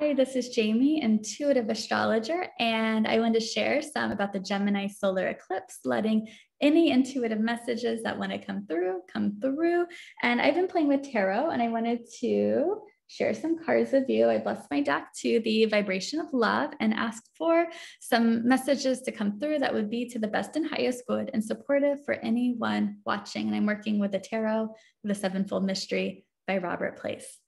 Hi, this is Jaime, intuitive astrologer, and I want to share some about the Gemini solar eclipse, letting any intuitive messages that want to come through come through. And I've been playing with tarot, and I wanted to share some cards with you. I blessed my deck to the vibration of love and asked for some messages to come through that would be to the best and highest good and supportive for anyone watching. And I'm working with the tarot, the sevenfold mystery by Robert Place.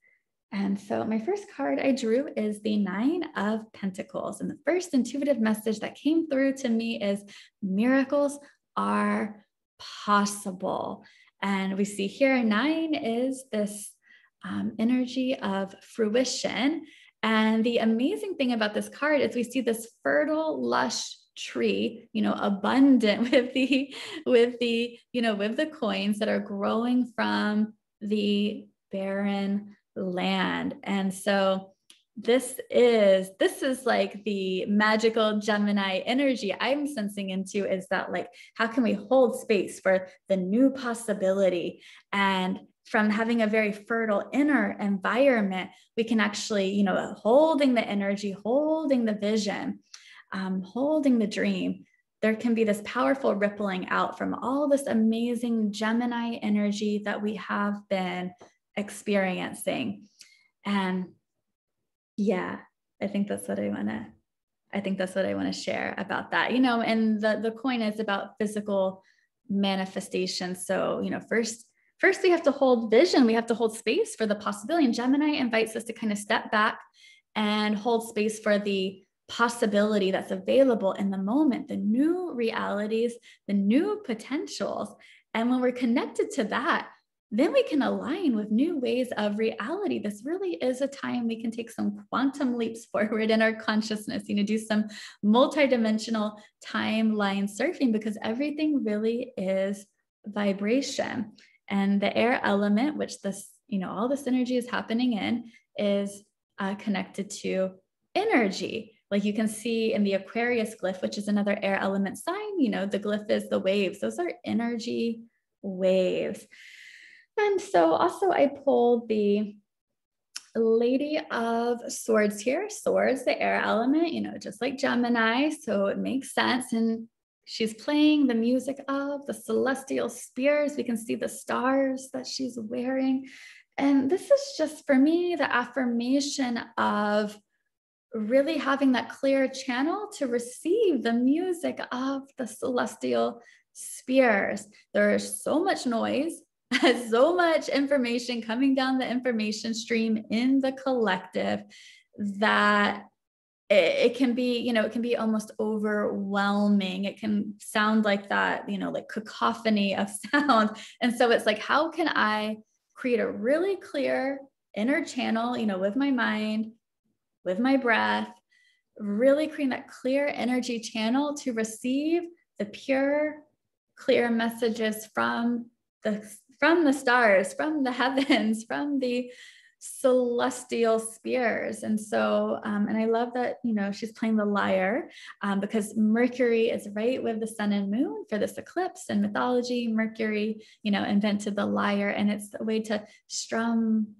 And so my first card I drew is the Nine of Pentacles. And the first intuitive message that came through to me is miracles are possible. And we see here nine is this um, energy of fruition. And the amazing thing about this card is we see this fertile, lush tree you know abundant with the with the you know with the coins that are growing from the barren land. And so this is this is like the magical gemini energy i'm sensing into is that like how can we hold space for the new possibility and from having a very fertile inner environment we can actually you know holding the energy holding the vision um, holding the dream there can be this powerful rippling out from all this amazing gemini energy that we have been experiencing. And yeah, I think that's what I want to I think that's what I want to share about that. You know, and the the coin is about physical manifestation. So, you know, first first we have to hold vision, we have to hold space for the possibility. And Gemini invites us to kind of step back and hold space for the possibility that's available in the moment, the new realities, the new potentials. And when we're connected to that, then we can align with new ways of reality. This really is a time we can take some quantum leaps forward in our consciousness, you know, do some multidimensional timeline surfing because everything really is vibration. And the air element, which this, you know, all this energy is happening in, is uh, connected to energy. Like you can see in the Aquarius glyph, which is another air element sign, you know, the glyph is the waves. Those are energy waves. And so also I pulled the Lady of Swords here. Swords, the air element, you know, just like Gemini. So it makes sense. And she's playing the music of the celestial spheres. We can see the stars that she's wearing. And this is just for me the affirmation of really having that clear channel to receive the music of the celestial spheres. There's so much noise has so much information coming down the information stream in the collective that it, can be you know it can be almost overwhelming. It can sound like that you know like cacophony of sound. And so it's like how can i create a really clear inner channel you know with my mind with my breath really creating that clear energy channel to receive the pure clear messages from the from the stars, from the heavens, from the celestial spheres. And so, um, and I love that, you know, she's playing the lyre um, because Mercury is right with the sun and moon for this eclipse and mythology. Mercury, you know, invented the lyre and it's a way to strum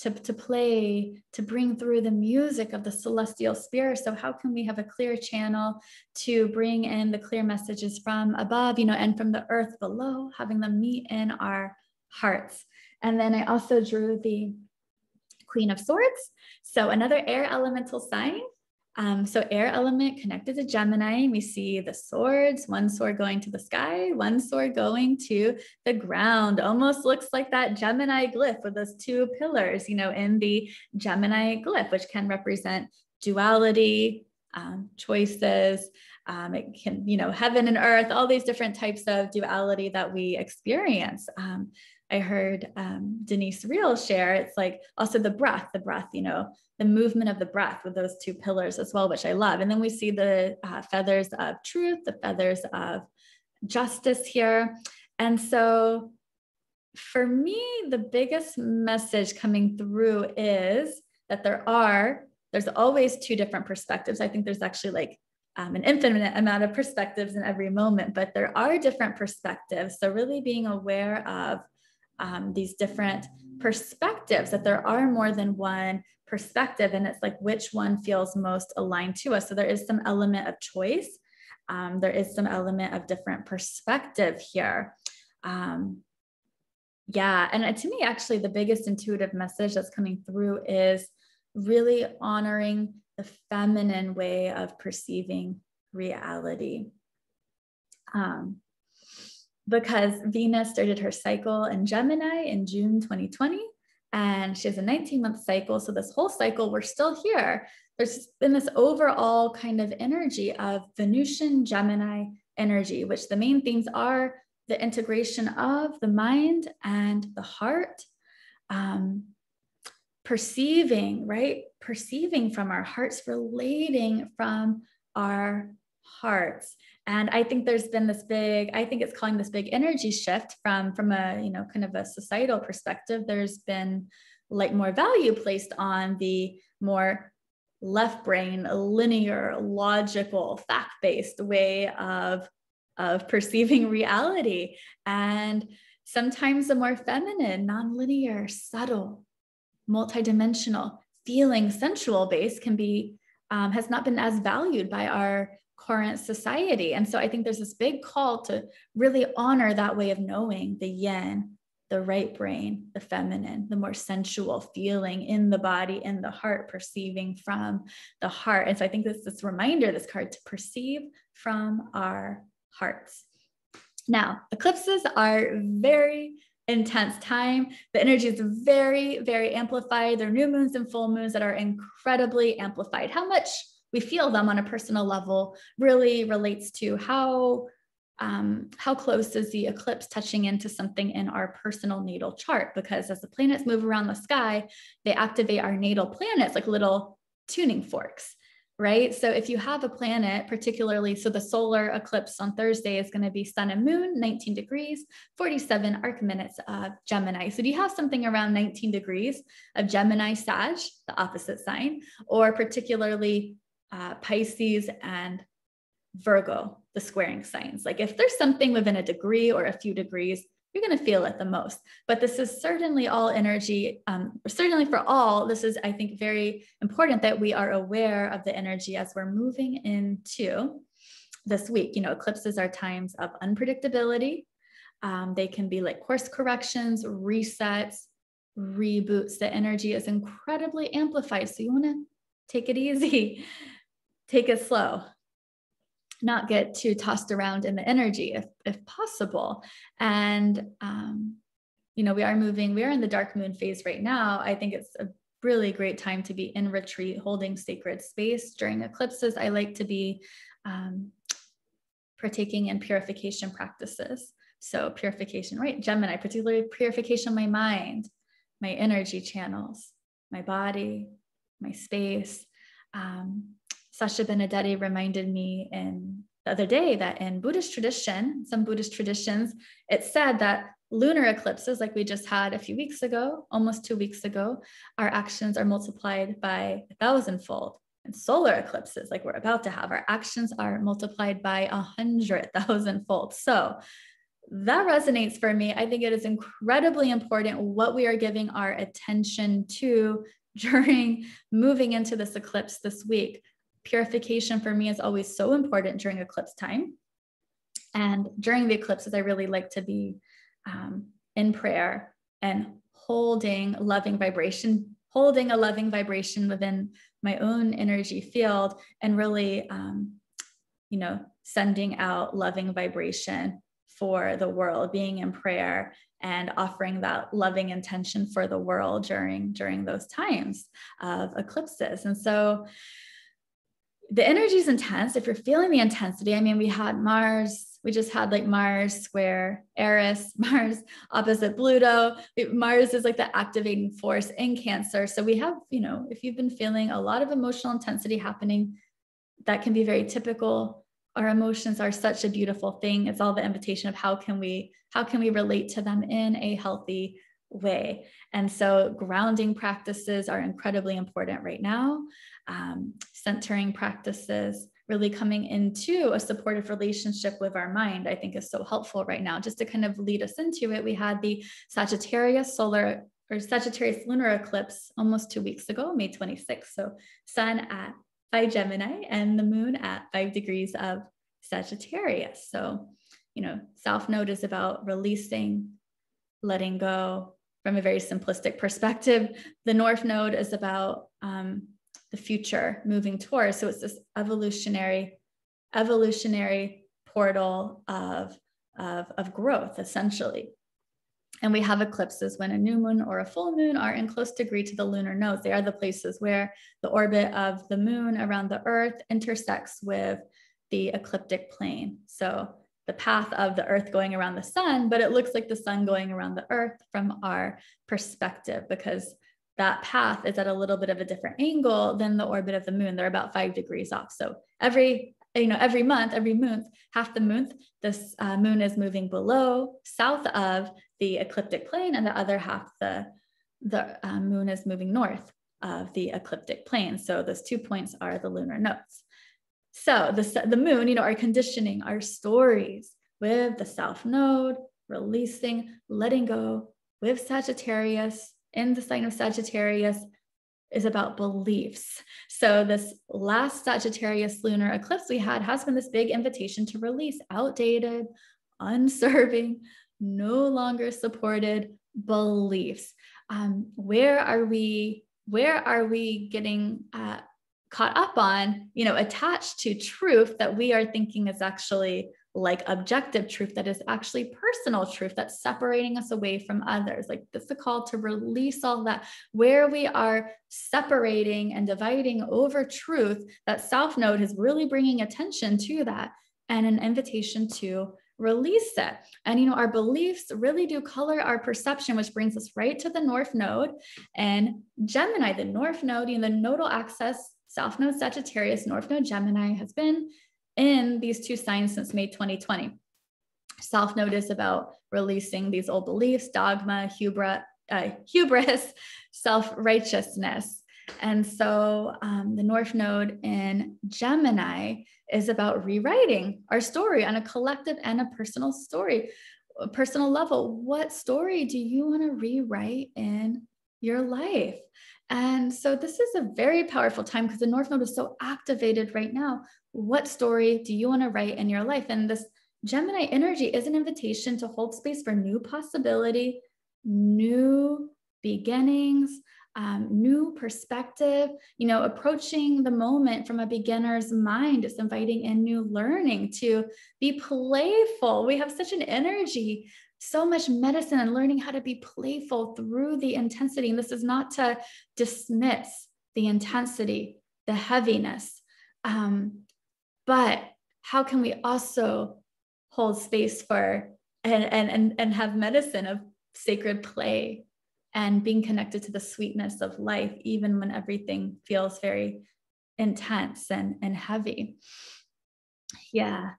to, to play, to bring through the music of the celestial sphere. So, how can we have a clear channel to bring in the clear messages from above, you know, and from the earth below, having them meet in our hearts? And then I also drew the Queen of Swords. So, another air elemental sign. Um, so air element connected to Gemini, we see the swords, one sword going to the sky, one sword going to the ground. Almost looks like that Gemini glyph with those two pillars, you know, in the Gemini glyph, which can represent duality, um, choices. Um, it can, you know, heaven and earth, all these different types of duality that we experience. Um, I heard um, Denise Real share, it's like also the breath, the breath, you know, the movement of the breath with those two pillars as well, which I love. And then we see the uh, feathers of truth, the feathers of justice here. And so for me, the biggest message coming through is that there are, there's always two different perspectives. I think there's actually like um, an infinite amount of perspectives in every moment, but there are different perspectives. So really being aware of um, these different perspectives, that there are more than one perspective. And it's like which one feels most aligned to us. So there is some element of choice. Um, there is some element of different perspective here. Um, yeah. And to me, actually, the biggest intuitive message that's coming through is really honoring the feminine way of perceiving reality. Um, because Venus started her cycle in Gemini in June 2020, and she has a 19 month cycle. So, this whole cycle, we're still here. There's been this overall kind of energy of Venusian Gemini energy, which the main themes are the integration of the mind and the heart. Um, perceiving, right? Perceiving from our hearts, relating from our hearts. And I think there's been this big, I think it's calling this big energy shift from, from a, you know, kind of a societal perspective. There's been like more value placed on the more left brain, linear, logical, fact-based way of, of perceiving reality. And sometimes the more feminine, non-linear, subtle, multidimensional, feeling sensual base can be um, has not been as valued by our current society. And so I think there's this big call to really honor that way of knowing the yin, the right brain, the feminine, the more sensual feeling in the body, in the heart, perceiving from the heart. And so I think this this reminder, this card to perceive from our hearts. Now, eclipses are very intense time. The energy is very, very amplified. There are new moons and full moons that are incredibly amplified. How much we feel them on a personal level really relates to how um, how close is the eclipse touching into something in our personal natal chart? Because as the planets move around the sky, they activate our natal planets like little tuning forks right? So if you have a planet, particularly, so the solar eclipse on Thursday is going to be sun and moon, 19 degrees, 47 arc minutes of Gemini. So do you have something around 19 degrees of Gemini Sag, the opposite sign, or particularly uh, Pisces and Virgo, the squaring signs? Like if there's something within a degree or a few degrees, you're going to feel it the most. But this is certainly all energy, um, certainly for all, this is, I think, very important that we are aware of the energy as we're moving into this week. You know, eclipses are times of unpredictability. Um, they can be like course corrections, resets, reboots. The energy is incredibly amplified. So you want to take it easy, take it slow not get too tossed around in the energy if, if possible. And, um, you know, we are moving, we are in the dark moon phase right now. I think it's a really great time to be in retreat, holding sacred space during eclipses. I like to be um, partaking in purification practices. So, purification, right? Gemini, particularly purification of my mind, my energy channels, my body, my space. Um, Sasha Benedetti reminded me in the other day that in Buddhist tradition, some Buddhist traditions, it said that lunar eclipses, like we just had a few weeks ago, almost two weeks ago, our actions are multiplied by a thousandfold. And solar eclipses, like we're about to have, our actions are multiplied by a hundred thousandfold. So that resonates for me. I think it is incredibly important what we are giving our attention to during moving into this eclipse this week purification for me is always so important during eclipse time. And during the eclipses, I really like to be um, in prayer and holding loving vibration, holding a loving vibration within my own energy field, and really, um, you know, sending out loving vibration for the world, being in prayer and offering that loving intention for the world during during those times of eclipses. And so the energy is intense. If you're feeling the intensity, I mean, we had Mars, we just had like Mars square Eris, Mars opposite Pluto. Mars is like the activating force in Cancer. So we have, you know, if you've been feeling a lot of emotional intensity happening, that can be very typical. Our emotions are such a beautiful thing. It's all the invitation of how can we how can we relate to them in a healthy way. And so grounding practices are incredibly important right now um, centering practices, really coming into a supportive relationship with our mind, I think is so helpful right now. Just to kind of lead us into it, we had the Sagittarius solar or Sagittarius lunar eclipse almost two weeks ago, May 26th. So, sun at five Gemini and the moon at five degrees of Sagittarius. So, you know, South Node is about releasing, letting go from a very simplistic perspective. The North Node is about um, the future moving towards. So it's this evolutionary, evolutionary portal of, of, of growth, essentially. And we have eclipses when a new moon or a full moon are in close degree to the lunar nodes. They are the places where the orbit of the moon around the earth intersects with the ecliptic plane. So the path of the earth going around the sun, but it looks like the sun going around the earth from our perspective because that path is at a little bit of a different angle than the orbit of the moon. They're about five degrees off. So every you know every month, every month, half the month, this uh, moon is moving below, south of the ecliptic plane, and the other half the the uh, moon is moving north of the ecliptic plane. So those two points are the lunar nodes. So the, the moon, you know, our conditioning, our stories with the south node, releasing, letting go with Sagittarius, in the sign of Sagittarius is about beliefs. So, this last Sagittarius lunar eclipse we had has been this big invitation to release outdated, unserving, no longer supported beliefs. Um, where are we? Where are we getting uh, caught up on? You know, attached to truth that we are thinking is actually like objective truth that is actually personal truth that's separating us away from others. Like this is a call to release all that where we are separating and dividing over truth. That South Node is really bringing attention to that and an invitation to release it. And you know, our beliefs really do color our perception, which brings us right to the North Node and Gemini. The North Node, you know, the nodal axis, South Node Sagittarius, North Node Gemini has been in these two signs since May 2020. South Node is about releasing these old beliefs, dogma, hubris, uh, hubris self righteousness. And so um, the North Node in Gemini is about rewriting our story on a collective and a personal story, a personal level. What story do you want to rewrite in your life? And so this is a very powerful time because the North Node is so activated right now what story do you want to write in your life? And this Gemini energy is an invitation to hold space for new possibility, new beginnings, um, new perspective, you know, approaching the moment from a beginner's mind. It's inviting in new learning to be playful. We have such an energy, so much medicine and learning how to be playful through the intensity. And this is not to dismiss the intensity, the heaviness. Um, but how can we also hold space for and and and, and have medicine of sacred play and being connected to the sweetness of life even when everything feels very intense and and heavy yeah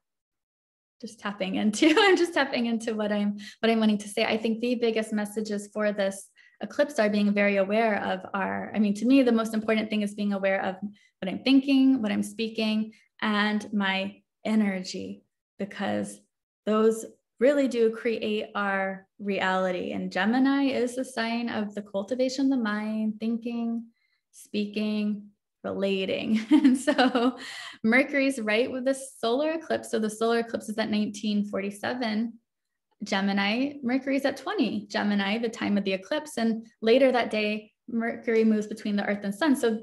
just tapping into i'm just tapping into what i'm what i'm wanting to say i think the biggest messages for this eclipse are being very aware of our i mean to me the most important thing is being aware of what i'm thinking what i'm speaking and my energy because those really do create our reality. And Gemini is the sign of the cultivation of the mind, thinking, speaking, relating. And so Mercury's right with the solar eclipse. So the solar eclipse is at 1947. Gemini, Mercury's at 20 Gemini, the time of the eclipse. And later that day, Mercury moves between the earth and sun. So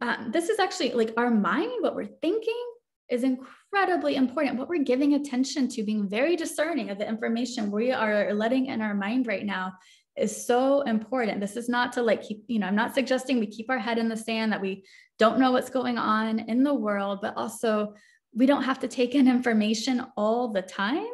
um, this is actually like our mind, what we're thinking, is incredibly important. What we're giving attention to, being very discerning of the information we are letting in our mind right now is so important. This is not to like keep, you know, I'm not suggesting we keep our head in the sand, that we don't know what's going on in the world, but also we don't have to take in information all the time.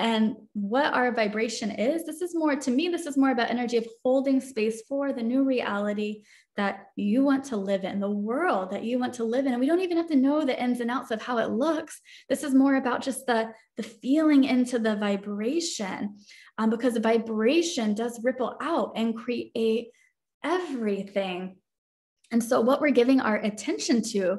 And what our vibration is, this is more, to me, this is more about energy of holding space for the new reality that you want to live in, the world that you want to live in. And we don't even have to know the ins and outs of how it looks. This is more about just the, the feeling into the vibration, um, because the vibration does ripple out and create everything. And so, what we're giving our attention to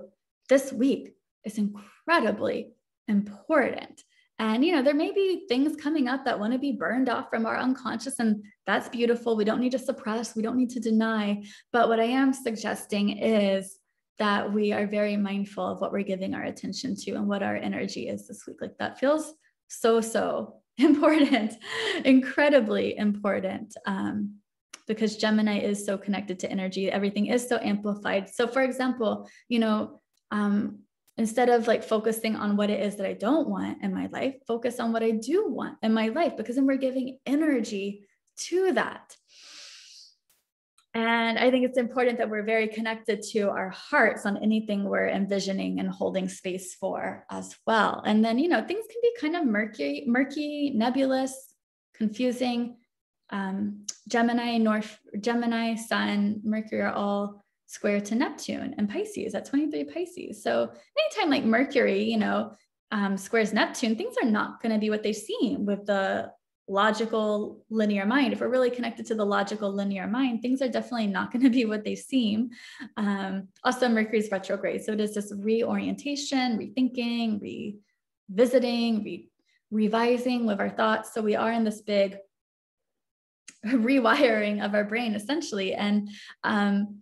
this week is incredibly important. And, you know, there may be things coming up that want to be burned off from our unconscious, and that's beautiful. We don't need to suppress, we don't need to deny. But what I am suggesting is that we are very mindful of what we're giving our attention to and what our energy is this week. Like that feels so, so important, incredibly important. Um, because Gemini is so connected to energy, everything is so amplified. So, for example, you know, um, instead of like focusing on what it is that I don't want in my life, focus on what I do want in my life because then we're giving energy to that. And I think it's important that we're very connected to our hearts on anything we're envisioning and holding space for as well. And then, you know, things can be kind of murky, murky, nebulous, confusing. Um, Gemini, North, Gemini, Sun, Mercury are all square to Neptune and Pisces at 23 Pisces. So anytime like Mercury, you know, um, squares Neptune, things are not going to be what they seem with the logical linear mind. If we're really connected to the logical linear mind things are definitely not going to be what they seem. Um, also mercury's retrograde so it is this reorientation rethinking revisiting re- revising with our thoughts. So we are in this big rewiring of our brain essentially and um,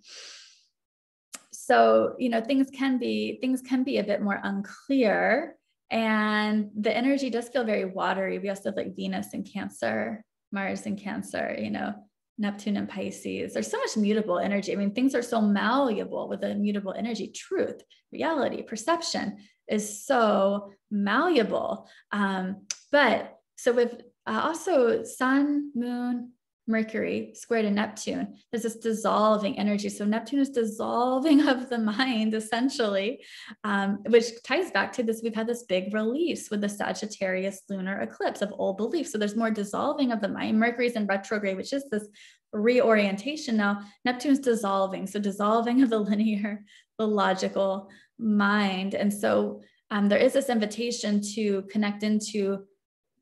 so you know things can be things can be a bit more unclear and the energy does feel very watery. We also have like Venus and Cancer, Mars and Cancer, you know, Neptune and Pisces. There's so much mutable energy. I mean, things are so malleable with a mutable energy. Truth, reality, perception is so malleable. Um, but so with uh, also Sun, Moon, Mercury squared to Neptune, there's this dissolving energy. So Neptune is dissolving of the mind, essentially, um, which ties back to this. We've had this big release with the Sagittarius lunar eclipse of old beliefs. So there's more dissolving of the mind. Mercury's in retrograde, which is this reorientation. Now Neptune's dissolving, so dissolving of the linear, the logical mind. And so um, there is this invitation to connect into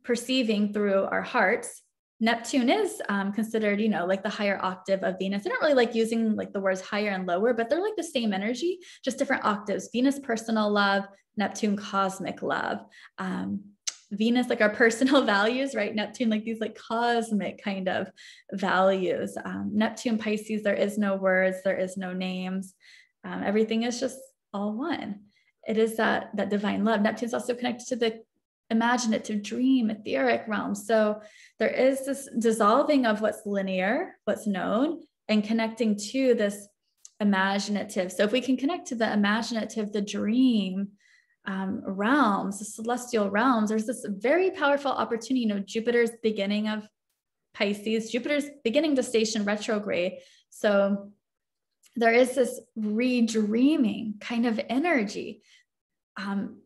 perceiving through our hearts Neptune is um, considered, you know, like the higher octave of Venus. I don't really like using like the words higher and lower, but they're like the same energy, just different octaves. Venus, personal love, Neptune, cosmic love. Um, Venus, like our personal values, right? Neptune, like these like cosmic kind of values. Um, Neptune, Pisces, there is no words, there is no names. Um, everything is just all one. It is that that divine love. Neptune's also connected to the imaginative dream etheric realm. So there is this dissolving of what's linear what's known and connecting to this imaginative. So if we can connect to the imaginative the dream um, realms the celestial realms there's this very powerful opportunity. You know jupiter's beginning of pisces jupiter's beginning to station retrograde. So there is this redreaming kind of energy. Um,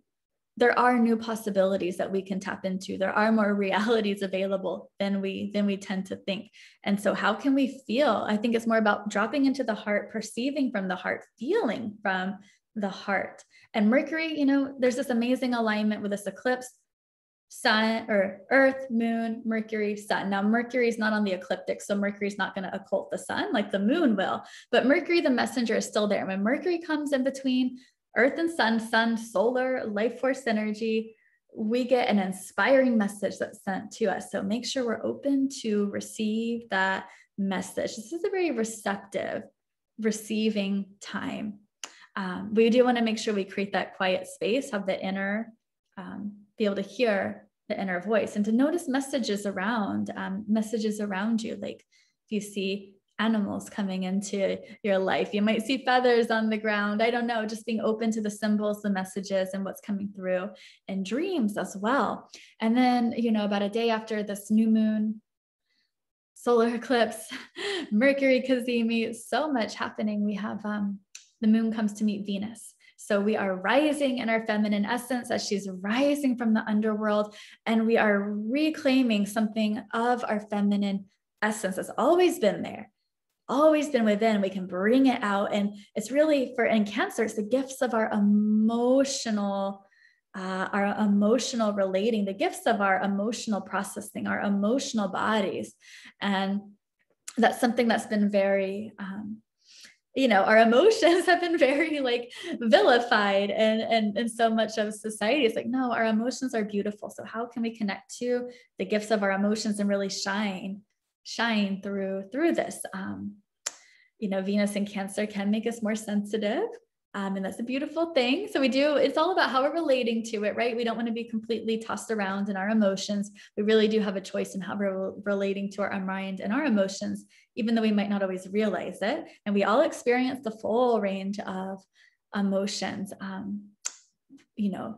there are new possibilities that we can tap into. There are more realities available than we than we tend to think. And so how can we feel? I think it's more about dropping into the heart perceiving from the heart feeling from the heart. And mercury you know there's this amazing alignment with this eclipse sun or earth moon mercury sun. Now mercury is not on the ecliptic so mercury is not going to occult the sun like the moon will but mercury the messenger is still there. When mercury comes in between Earth and Sun, Sun, solar, life force energy, we get an inspiring message that's sent to us. So make sure we're open to receive that message. This is a very receptive, receiving time. Um, we do want to make sure we create that quiet space, have the inner, um, be able to hear the inner voice and to notice messages around, um, messages around you. Like if you see animals coming into your life. You might see feathers on the ground. I don't know, just being open to the symbols, the messages, and what's coming through, and dreams as well. And then, you know, about a day after this new moon, solar eclipse, Mercury cazimi, so much happening. We have um, the moon comes to meet Venus. So we are rising in our feminine essence as she's rising from the underworld, and we are reclaiming something of our feminine essence that's always been there always been within we can bring it out. And it's really for in cancer it's the gifts of our emotional uh, our emotional relating the gifts of our emotional processing our emotional bodies. And that's something that's been very um, you know our emotions have been very like vilified and and and so much of society is like no our emotions are beautiful. So how can we connect to the gifts of our emotions and really shine shine through through this um you know venus and cancer can make us more sensitive um, and that's a beautiful thing. So we do, it's all about how we're relating to it, right? We don't want to be completely tossed around in our emotions. We really do have a choice in how we're relating to our mind and our emotions, even though we might not always realize it. And we all experience the full range of emotions. Um, you know,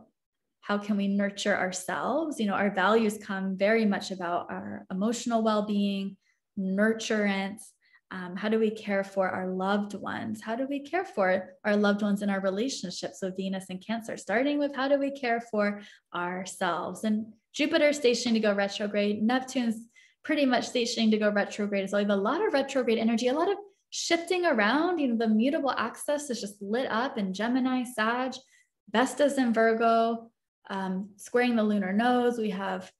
how can we nurture ourselves? You know, our values come very much about our emotional well being, nurturance, um, how do we care for our loved ones? How do we care for our loved ones in our relationships with Venus and Cancer? Starting with how do we care for ourselves? And Jupiter stationing to go retrograde, Neptune's pretty much stationing to go retrograde well. We have a lot of retrograde energy, a lot of shifting around. You know, the mutable axis is just lit up in Gemini, Sag, Vesta's in Virgo, um, squaring the lunar nodes. We have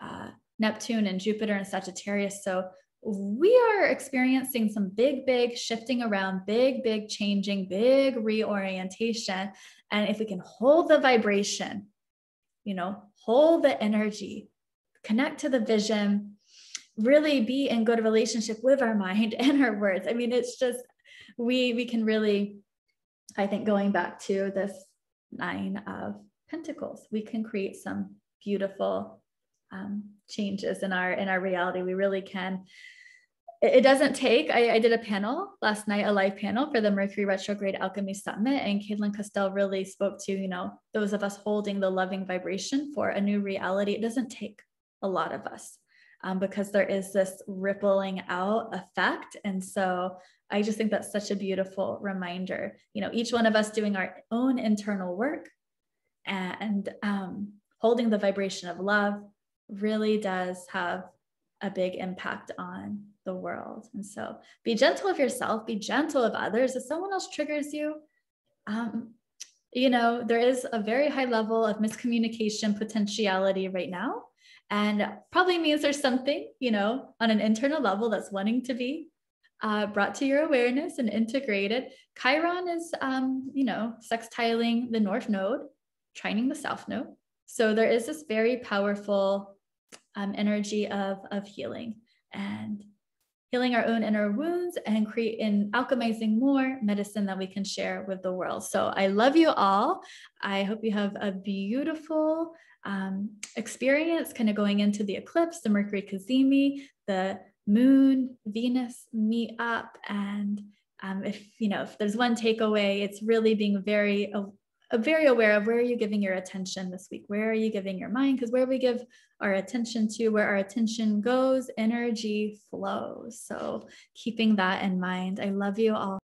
uh, Neptune and Jupiter and Sagittarius. So we are experiencing some big, big shifting around, big, big changing, big reorientation. And if we can hold the vibration, you know, hold the energy, connect to the vision, really be in good relationship with our mind and our words. I mean, it's just we we can really, I think, going back to this nine of pentacles, we can create some beautiful um, changes in our in our reality. We really can. It doesn't take I, I, did a panel last night a live panel for the mercury retrograde alchemy summit and caitlin castell really spoke to you know those of us holding the loving vibration for a new reality. It doesn't take a lot of us um, because there is this rippling out effect. And so i just think that's such a beautiful reminder. You know each one of us doing our own internal work and um, holding the vibration of love really does have a big impact on the world. And so be gentle of yourself, be gentle of others. If someone else triggers you, um, you know, there is a very high level of miscommunication potentiality right now. And probably means there's something, you know, on an internal level that's wanting to be uh, brought to your awareness and integrated. Chiron is, um, you know, sextiling the North Node, trining the South Node. So there is this very powerful um, energy of, of healing and healing our own inner wounds and create in alchemizing more medicine that we can share with the world. So I love you all. I hope you have a beautiful um, experience kind of going into the eclipse, the Mercury Cazimi, the moon, Venus meet up. And um, if, you know, if there's one takeaway, it's really being very Uh, very aware of where are you giving your attention this week? Where are you giving your mind? Because where we give our attention to, where our attention goes, energy flows. So keeping that in mind. I love you all.